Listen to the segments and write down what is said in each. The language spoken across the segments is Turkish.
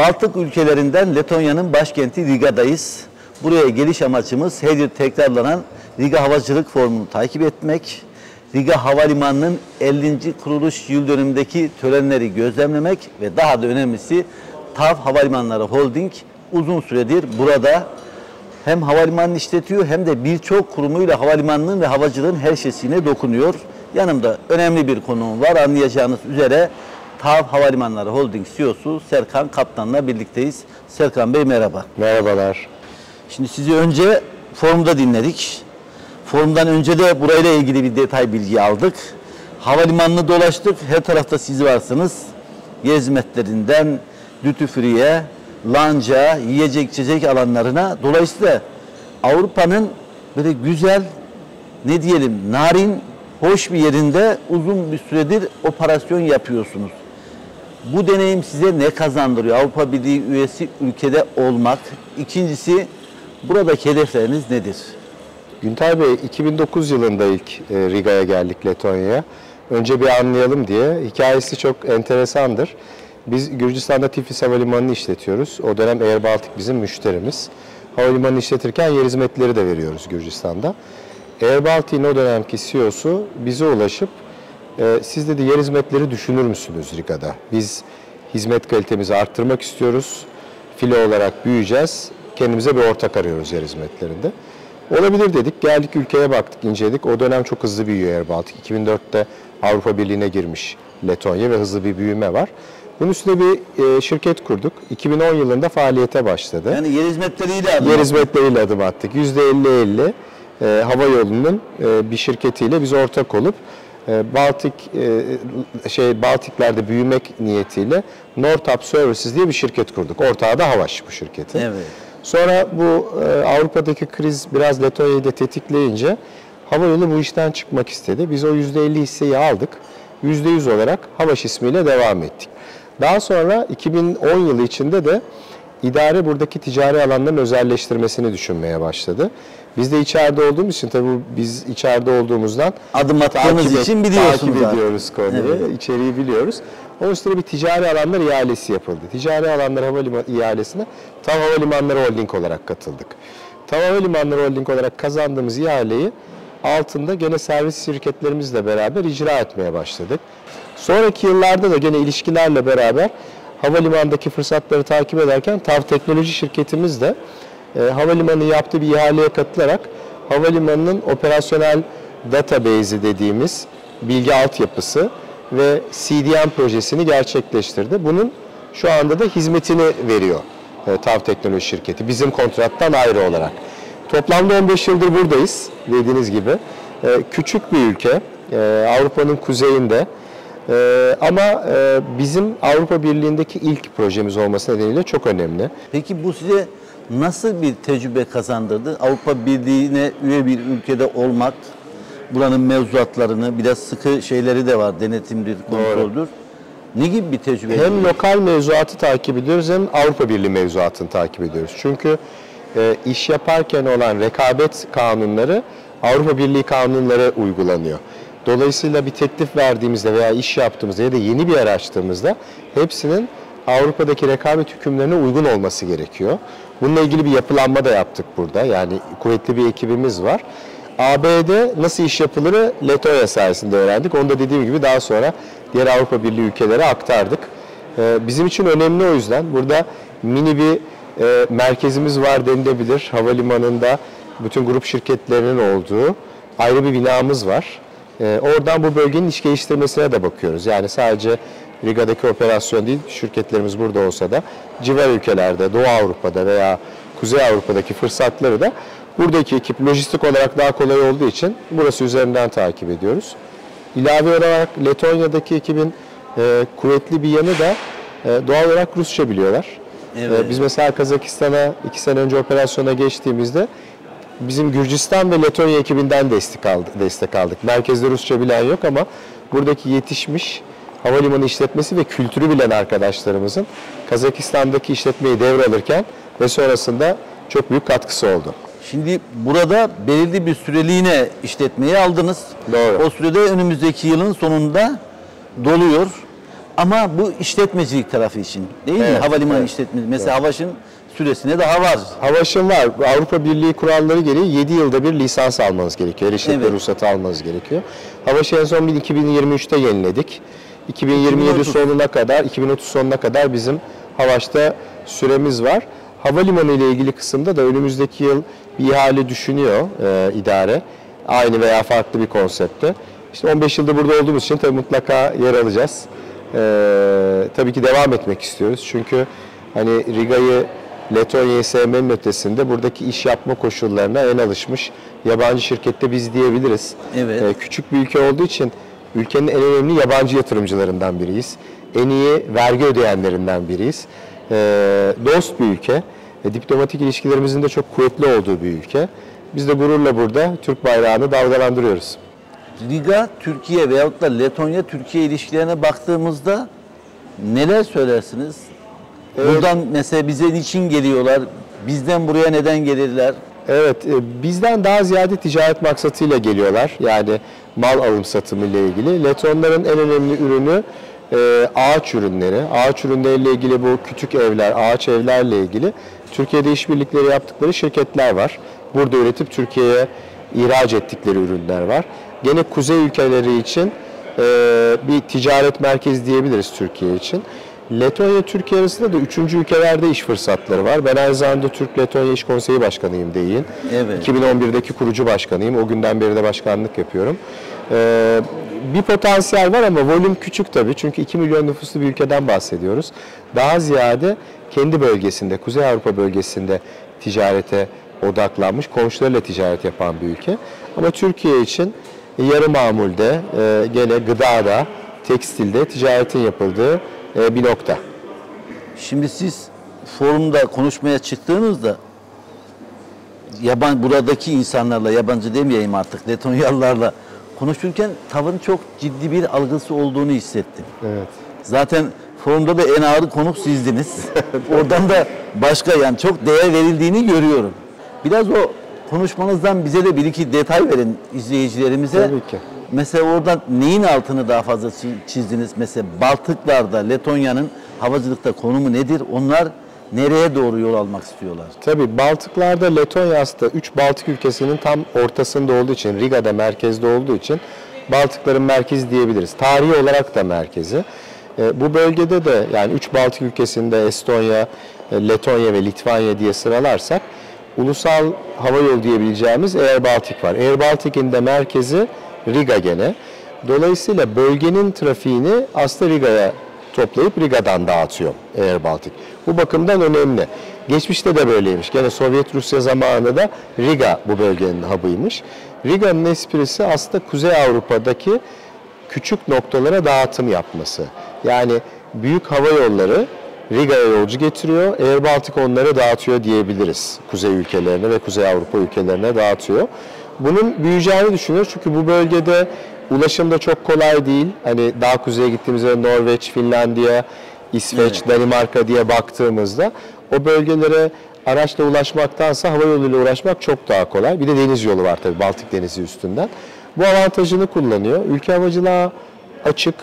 Baltık ülkelerinden Letonya'nın başkenti Riga'dayız. Buraya geliş amacımız her yıl tekrarlanan Riga Havacılık Forumu'nu takip etmek, Riga Havalimanı'nın 50. kuruluş yıl dönümündeki törenleri gözlemlemek ve daha da önemlisi TAV Havalimanları Holding uzun süredir burada hem havalimanını işletiyor hem de birçok kurumuyla havalimanının ve havacılığın her şeysine dokunuyor. Yanımda önemli bir konuğum var. Anlayacağınız üzere TAV Havalimanları Holding CEO'su Serkan Kaptan'la birlikteyiz. Serkan Bey merhaba. Merhabalar. Şimdi sizi önce forumda dinledik. Forumdan önce de burayla ilgili bir detay bilgi aldık. Havalimanını dolaştık. Her tarafta siz varsınız. Hizmetlerinden duty free'ye, lanca, yiyecek içecek alanlarına. Dolayısıyla Avrupa'nın böyle güzel, ne diyelim, narin, hoş bir yerinde uzun bir süredir operasyon yapıyorsunuz. Bu deneyim size ne kazandırıyor? Avrupa Birliği üyesi ülkede olmak. İkincisi, buradaki hedefleriniz nedir? Günter Bey, 2009 yılında ilk e, Riga'ya geldik Letonya'ya. Önce bir anlayalım diye. Hikayesi çok enteresandır. Biz Gürcistan'da Tiflis Havalimanı'nı işletiyoruz. O dönem Air Baltic bizim müşterimiz. Havalimanı işletirken yer hizmetleri de veriyoruz Gürcistan'da. Air Baltic'in o dönemki CEO'su bize ulaşıp e, siz dedi yer hizmetleri düşünür müsünüz Riga'da? Biz hizmet kalitemizi arttırmak istiyoruz. Filo olarak büyüyeceğiz. Kendimize bir ortak arıyoruz yer hizmetlerinde. Olabilir dedik. Geldik ülkeye baktık, inceledik. O dönem çok hızlı büyüyor Air Baltic. 2004'te Avrupa Birliği'ne girmiş Letonya ve hızlı bir büyüme var. Bunun üstüne bir e, şirket kurduk. 2010 yılında faaliyete başladı. Yani yer hizmetleriyle adım Yer hizmetleriyle adım attık. %50-50 e, hava yolunun e, bir şirketiyle biz ortak olup Baltik e, şey Baltiklerde büyümek niyetiyle Nortap Services diye bir şirket kurduk. Ortağı da Havaş bu şirketin. Evet. Sonra bu e, Avrupa'daki kriz biraz Letonya'yı da tetikleyince havayolu bu işten çıkmak istedi. Biz o %50 hisseyi aldık. %100 olarak Havaş ismiyle devam ettik. Daha sonra 2010 yılı içinde de idare buradaki ticari alanların özelleştirmesini düşünmeye başladı. Biz de içeride olduğumuz için tabii biz içeride olduğumuzdan Adım attığınız takip, için biliyorsunuz takip zaten. ediyoruz konuyu, Evet. içeriği biliyoruz. Onun üstüne bir ticari alanlar ihalesi yapıldı. Ticari alanlar havalimanı ihalesine TAV Havalimanları Holding olarak katıldık. TAV Havalimanları Holding olarak kazandığımız ihaleyi altında gene servis şirketlerimizle beraber icra etmeye başladık. Sonraki yıllarda da gene ilişkilerle beraber havalimanındaki fırsatları takip ederken TAV Teknoloji şirketimiz de e, havalimanı yaptığı bir ihaleye katılarak havalimanının operasyonel database'i dediğimiz bilgi altyapısı ve CDM projesini gerçekleştirdi. Bunun şu anda da hizmetini veriyor e, TAV Teknoloji şirketi bizim kontrattan ayrı olarak. Toplamda 15 yıldır buradayız dediğiniz gibi. E, küçük bir ülke, e, Avrupa'nın kuzeyinde. E, ama e, bizim Avrupa Birliği'ndeki ilk projemiz olması nedeniyle çok önemli. Peki bu size nasıl bir tecrübe kazandırdı? Avrupa Birliği'ne üye bir ülkede olmak, buranın mevzuatlarını, biraz sıkı şeyleri de var, denetimdir, kontroldür. Ne gibi bir tecrübe? Hem lokal mevzuatı takip ediyoruz hem Avrupa Birliği mevzuatını takip ediyoruz. Çünkü e, iş yaparken olan rekabet kanunları Avrupa Birliği kanunları uygulanıyor. Dolayısıyla bir teklif verdiğimizde veya iş yaptığımızda ya da yeni bir yer açtığımızda hepsinin Avrupa'daki rekabet hükümlerine uygun olması gerekiyor. Bununla ilgili bir yapılanma da yaptık burada. Yani kuvvetli bir ekibimiz var. AB'de nasıl iş yapılırı Letonya sayesinde öğrendik. Onu da dediğim gibi daha sonra diğer Avrupa Birliği ülkelere aktardık. Ee, Bizim için önemli o yüzden. Burada mini bir e, merkezimiz var denilebilir. Havalimanında bütün grup şirketlerinin olduğu ayrı bir binamız var. Ee, Oradan bu bölgenin iş geliştirmesine de bakıyoruz. Yani sadece Riga'daki operasyon değil, şirketlerimiz burada olsa da civar ülkelerde, Doğu Avrupa'da veya Kuzey Avrupa'daki fırsatları da buradaki ekip lojistik olarak daha kolay olduğu için burası üzerinden takip ediyoruz. İlave olarak Letonya'daki ekibin e, kuvvetli bir yanı da e, doğal olarak Rusça biliyorlar. Evet. E, biz mesela Kazakistan'a iki sene önce operasyona geçtiğimizde bizim Gürcistan ve Letonya ekibinden destek aldık. Destek aldık. Merkezde Rusça bilen yok ama buradaki yetişmiş havalimanı işletmesi ve kültürü bilen arkadaşlarımızın Kazakistan'daki işletmeyi devralırken ve sonrasında çok büyük katkısı oldu. Şimdi burada belirli bir süreliğine işletmeyi aldınız. Doğru. O sürede önümüzdeki yılın sonunda doluyor. Ama bu işletmecilik tarafı için değil mi? Evet, Havalimanı evet. işletmesi. Mesela Havaş'ın süresine daha var. Havaş'ın var. Avrupa Birliği kuralları gereği 7 yılda bir lisans almanız gerekiyor. İşletme Evet. ruhsatı almanız gerekiyor. Havaş'ı en son 2023'te yeniledik. 2027 2030. sonuna kadar, 2030 sonuna kadar bizim Havaş'ta süremiz var. Havalimanı ile ilgili kısımda da önümüzdeki yıl bir ihale düşünüyor e, idare. Aynı veya farklı bir konsepte. İşte 15 yılda burada olduğumuz için tabii mutlaka yer alacağız. E, tabii ki devam etmek istiyoruz. Çünkü hani Riga'yı Letonya'yı sevmenin ötesinde buradaki iş yapma koşullarına en alışmış yabancı şirkette biz diyebiliriz. Evet. Ee, küçük bir ülke olduğu için ülkenin en önemli yabancı yatırımcılarından biriyiz. En iyi vergi ödeyenlerinden biriyiz. Ee, dost bir ülke. E, diplomatik ilişkilerimizin de çok kuvvetli olduğu bir ülke. Biz de gururla burada Türk bayrağını dalgalandırıyoruz. Riga, Türkiye veyahut da Letonya, Türkiye ilişkilerine baktığımızda neler söylersiniz? Buradan mesela bize niçin geliyorlar? Bizden buraya neden gelirler? Evet, e, bizden daha ziyade ticaret maksatıyla geliyorlar. Yani mal alım satımı ile ilgili. Letonların en önemli ürünü e, ağaç ürünleri. Ağaç ürünleriyle ilgili bu küçük evler, ağaç evlerle ilgili Türkiye'de işbirlikleri yaptıkları şirketler var. Burada üretip Türkiye'ye ihraç ettikleri ürünler var. Gene kuzey ülkeleri için e, bir ticaret merkezi diyebiliriz Türkiye için. Letonya Türkiye arasında da üçüncü ülkelerde iş fırsatları var. Ben aynı zamanda Türk Letonya İş Konseyi Başkanıyım deyin. Evet. 2011'deki kurucu başkanıyım. O günden beri de başkanlık yapıyorum. Ee, bir potansiyel var ama volüm küçük tabii. Çünkü 2 milyon nüfuslu bir ülkeden bahsediyoruz. Daha ziyade kendi bölgesinde, Kuzey Avrupa bölgesinde ticarete odaklanmış, komşularıyla ticaret yapan bir ülke. Ama Türkiye için yarı mamulde, e, gene gıdada, tekstilde ticaretin yapıldığı e, bir nokta. Şimdi siz forumda konuşmaya çıktığınızda yaban buradaki insanlarla yabancı demeyeyim artık Letonyalılarla konuşurken tavın çok ciddi bir algısı olduğunu hissettim. Evet. Zaten forumda da en ağır konuk sizdiniz. Oradan da başka yani çok değer verildiğini görüyorum. Biraz o konuşmanızdan bize de bir iki detay verin izleyicilerimize. Tabii ki. Mesela orada neyin altını daha fazla çi- çizdiniz? Mesela Baltıklar'da Letonya'nın havacılıkta konumu nedir? Onlar nereye doğru yol almak istiyorlar? Tabii Baltıklarda Letonya aslında 3 Baltık ülkesinin tam ortasında olduğu için, Riga'da merkezde olduğu için Baltıkların merkezi diyebiliriz. Tarihi olarak da merkezi. E, bu bölgede de yani 3 Baltık ülkesinde Estonya, e, Letonya ve Litvanya diye sıralarsak ulusal hava yolu diyebileceğimiz Air Baltic var. Air Baltic'in de merkezi Riga gene. Dolayısıyla bölgenin trafiğini aslında Riga'ya toplayıp Riga'dan dağıtıyor Air Baltic. Bu bakımdan önemli. Geçmişte de böyleymiş. Gene Sovyet Rusya zamanında da Riga bu bölgenin hub'ıymış. Riga'nın esprisi aslında Kuzey Avrupa'daki küçük noktalara dağıtım yapması. Yani büyük hava yolları Riga'ya yolcu getiriyor, Air Baltic onları dağıtıyor diyebiliriz. Kuzey ülkelerine ve Kuzey Avrupa ülkelerine dağıtıyor. Bunun büyüyeceğini düşünüyoruz çünkü bu bölgede ulaşım da çok kolay değil. Hani daha kuzeye gittiğimizde Norveç, Finlandiya, İsveç, Danimarka diye baktığımızda o bölgelere araçla ulaşmaktansa hava yoluyla uğraşmak çok daha kolay. Bir de deniz yolu var tabii Baltık Denizi üstünden. Bu avantajını kullanıyor. Ülke havacılığa açık.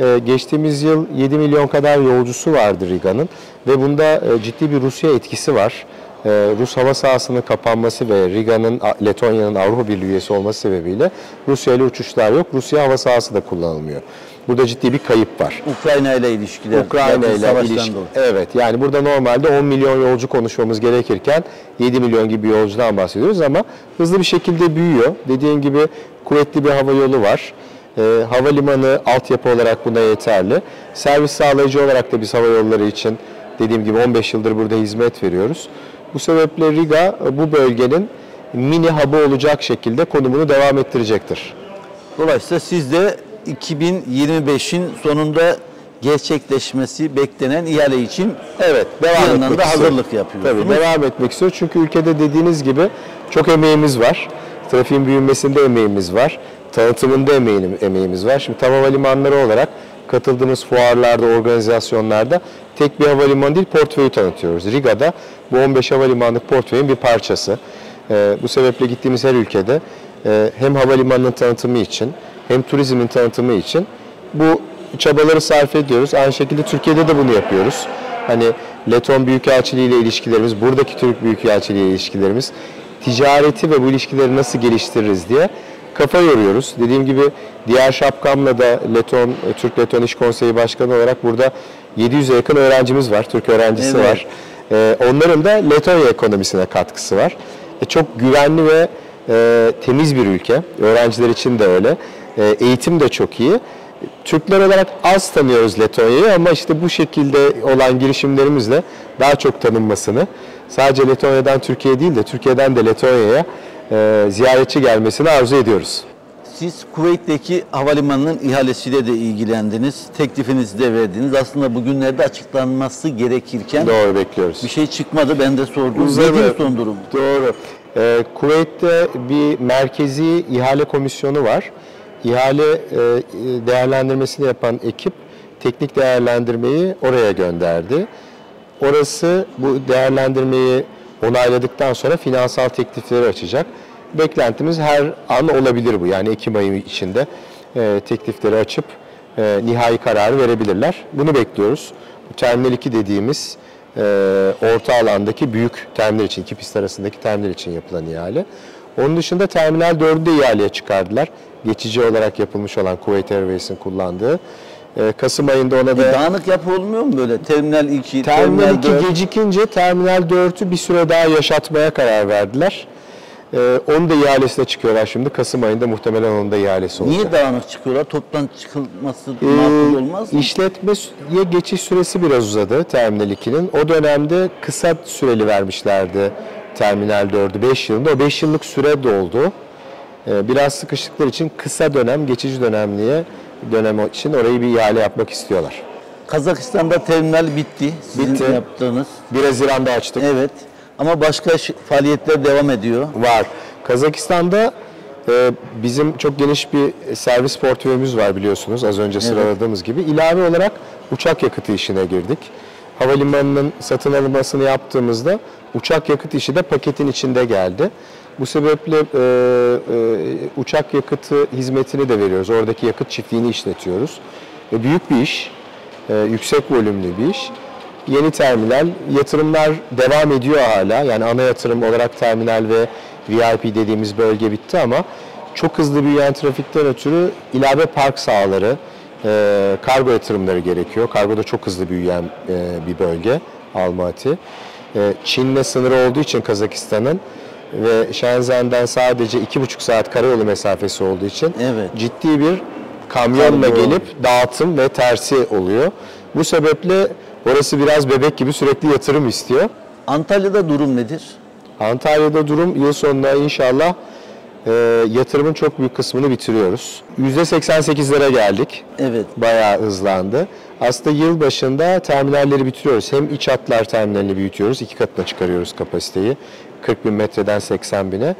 Ee, geçtiğimiz yıl 7 milyon kadar yolcusu vardı Riga'nın ve bunda e, ciddi bir Rusya etkisi var. Ee, Rus hava sahasının kapanması ve Riga'nın Letonya'nın Avrupa Birliği üyesi olması sebebiyle Rusya ile uçuşlar yok. Rusya hava sahası da kullanılmıyor. Burada ciddi bir kayıp var. Ukrayna ile ilişkiler. Ukrayna ile ilişki. dolayı. Evet yani burada normalde 10 milyon yolcu konuşmamız gerekirken 7 milyon gibi yolcudan bahsediyoruz ama hızlı bir şekilde büyüyor. Dediğin gibi kuvvetli bir hava yolu var. Ee, havalimanı altyapı olarak buna yeterli. Servis sağlayıcı olarak da biz hava yolları için dediğim gibi 15 yıldır burada hizmet veriyoruz. Bu sebeple Riga e, bu bölgenin mini hub'ı olacak şekilde konumunu devam ettirecektir. Dolayısıyla siz de 2025'in sonunda gerçekleşmesi beklenen ihale için Evet, devam Bir yandan da istiyor. hazırlık yapıyorsunuz. Tabii devam etmek istiyor. Çünkü ülkede dediğiniz gibi çok emeğimiz var. Trafiğin büyümesinde emeğimiz var. Tanıtımında emeğim, emeğimiz var. Şimdi TAV Havalimanları olarak katıldığımız fuarlarda, organizasyonlarda tek bir havalimanı değil portföyü tanıtıyoruz. Riga'da bu 15 havalimanlık portföyün bir parçası. Ee, bu sebeple gittiğimiz her ülkede e, hem havalimanının tanıtımı için hem turizmin tanıtımı için bu çabaları sarf ediyoruz. Aynı şekilde Türkiye'de de bunu yapıyoruz. Hani Leton Büyükelçiliği ile ilişkilerimiz, buradaki Türk Büyükelçiliği ile ilişkilerimiz, ticareti ve bu ilişkileri nasıl geliştiririz diye kafa yoruyoruz. Dediğim gibi diğer şapkamla da Leton, Türk Leton İş Konseyi Başkanı olarak burada 700'e yakın öğrencimiz var, Türk öğrencisi Evet. var. Ee, onların da Letonya ekonomisine katkısı var. E, çok güvenli ve e, temiz bir ülke. Öğrenciler için de öyle. E, eğitim de çok iyi. Türkler olarak az tanıyoruz Letonya'yı ama işte bu şekilde olan girişimlerimizle daha çok tanınmasını, sadece Letonya'dan Türkiye değil de Türkiye'den de Letonya'ya e, ziyaretçi gelmesini arzu ediyoruz. Siz Kuveyt'teki havalimanının ihalesiyle de ilgilendiniz. Teklifinizi de verdiniz. Aslında bugünlerde açıklanması gerekirken Doğru bekliyoruz. bir şey çıkmadı. Ben de sordum. Nedir son durum? Doğru. Ee, Kuveyt'te bir merkezi ihale komisyonu var. İhale e, değerlendirmesini yapan ekip teknik değerlendirmeyi oraya gönderdi. Orası bu değerlendirmeyi onayladıktan sonra finansal teklifleri açacak. Beklentimiz her an olabilir bu. Yani Ekim ayı içinde e, teklifleri açıp e, nihai kararı verebilirler. Bunu bekliyoruz. Terminal 2 dediğimiz e, orta alandaki büyük terminal için, iki pist arasındaki terminal için yapılan ihale. Onun dışında Terminal 4'ü de ihaleye çıkardılar. Geçici olarak yapılmış olan Kuwait Airways'in kullandığı. E, Kasım ayında ona Bir da dağınık yapı olmuyor mu böyle? Terminal 2, Terminal 2 4. gecikince Terminal 4'ü bir süre daha yaşatmaya karar verdiler. Ee, onun da ihalesine çıkıyorlar şimdi. Kasım ayında muhtemelen onun da ihalesi olacak. Niye dağınık çıkıyorlar? Toptan çıkılması Ee, makul olmaz mı? İşletmeye geçiş süresi biraz uzadı Terminal 2'nin. O dönemde kısa süreli vermişlerdi Terminal 4'ü 5 yılında. O 5 yıllık süre doldu. Ee, biraz sıkıştıkları için kısa dönem, geçici dönemliğe dönem için orayı bir ihale yapmak istiyorlar. Kazakistan'da terminal bitti. Sizin Bitti. yaptığınız. 1 Haziran'da açtık. Evet. Ama başka faaliyetler devam ediyor. Var. Kazakistan'da e, bizim çok geniş bir servis portföyümüz var biliyorsunuz az önce sıraladığımız gibi. İlave olarak uçak yakıtı işine girdik. Havalimanının satın alınmasını yaptığımızda uçak yakıt işi de paketin içinde geldi. Bu sebeple e, e, uçak yakıtı hizmetini de veriyoruz. Oradaki yakıt çiftliğini işletiyoruz. E, büyük bir iş, e, yüksek volümlü bir iş. Yeni terminal, yatırımlar devam ediyor hala. Yani ana yatırım olarak terminal ve VIP dediğimiz bölge bitti ama çok hızlı büyüyen trafikten ötürü ilave park sahaları, e, kargo yatırımları gerekiyor. Kargo da çok hızlı büyüyen e, bir bölge Almaty. E, Çin'le sınırı olduğu için Kazakistan'ın ve Shenzhen'den sadece 2,5 saat karayolu mesafesi olduğu için Evet. ciddi bir kamyonla Kargo. gelip dağıtım ve tersi oluyor. Bu sebeple orası biraz bebek gibi sürekli yatırım istiyor. Antalya'da durum nedir? Antalya'da durum yıl sonuna inşallah e, yatırımın çok büyük kısmını bitiriyoruz. %88'lere geldik. Evet. Bayağı hızlandı. Aslında yıl başında terminalleri bitiriyoruz. Hem iç hatlar terminalini büyütüyoruz. iki katına çıkarıyoruz kapasiteyi. 40 bin metreden 80 bine.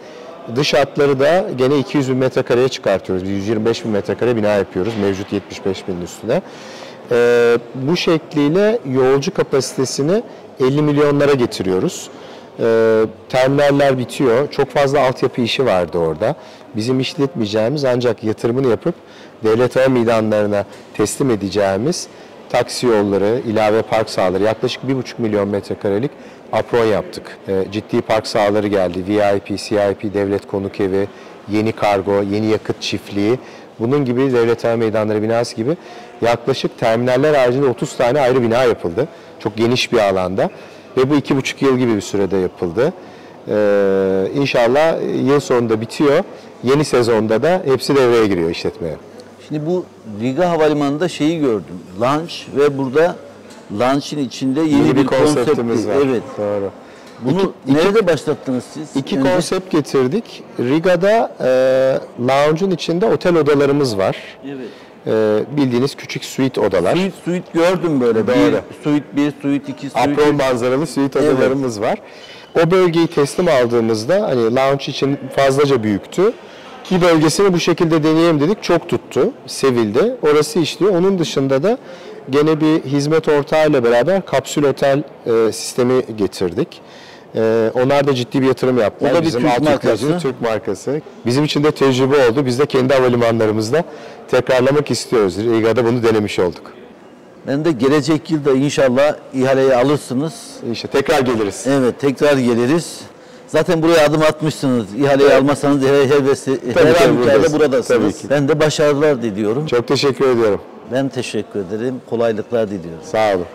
Dış hatları da gene 200 bin metrekareye çıkartıyoruz. Biz 125 bin metrekare bina yapıyoruz. Mevcut 75 binin üstüne. Ee, bu şekliyle yolcu kapasitesini 50 milyonlara getiriyoruz. Ee, terminaller bitiyor. Çok fazla altyapı işi vardı orada. Bizim işletmeyeceğimiz ancak yatırımını yapıp devlet hava meydanlarına teslim edeceğimiz taksi yolları, ilave park sahaları yaklaşık 1,5 milyon metrekarelik apron yaptık. Ee, ciddi park sahaları geldi. VIP, CIP, devlet konuk evi, yeni kargo, yeni yakıt çiftliği. Bunun gibi devlet hava meydanları binası gibi yaklaşık terminaller haricinde 30 tane ayrı bina yapıldı. Çok geniş bir alanda ve bu iki buçuk yıl gibi bir sürede yapıldı. Ee, inşallah yıl sonunda bitiyor. Yeni sezonda da hepsi devreye giriyor işletmeye. Şimdi bu Riga Havalimanı'nda şeyi gördüm. Lunch ve burada lunch'ın içinde yeni, Yeni bir, bir konseptimiz konsepti. var. Evet. Doğru. Bunu nerede başlattınız siz? İki Önce? konsept getirdik. Riga'da e, lounge'un içinde otel odalarımız var. Evet. E, bildiğiniz küçük suite odalar. Suite suite gördüm böyle. Doğru. Bir suite bir, suite iki, suite Apron üç. manzaralı suite Evet. odalarımız var. O bölgeyi teslim aldığımızda hani lounge için fazlaca büyüktü. Bir bölgesini bu şekilde deneyelim dedik. Çok tuttu, sevildi. Orası işliyor. Onun dışında da gene bir hizmet ortağıyla beraber kapsül otel e, sistemi getirdik. Ee, onlar da ciddi bir yatırım yaptılar. O da bir Bizim Türk Altın markası. Türk markası. Bizim için de tecrübe oldu. Biz de kendi havalimanlarımızda tekrarlamak istiyoruz. Riga'da bunu denemiş olduk. Ben de gelecek yılda inşallah ihaleyi alırsınız. İşte tekrar geliriz. Evet tekrar geliriz. Zaten buraya adım atmışsınız. İhaleyi almasanız her, her, vesi- Tabii, her tabii, halükarda buradayız. buradasınız. Tabii ki. Ben de başarılar diliyorum. Çok teşekkür ediyorum. Ben teşekkür ederim. Kolaylıklar diliyorum. Sağ olun.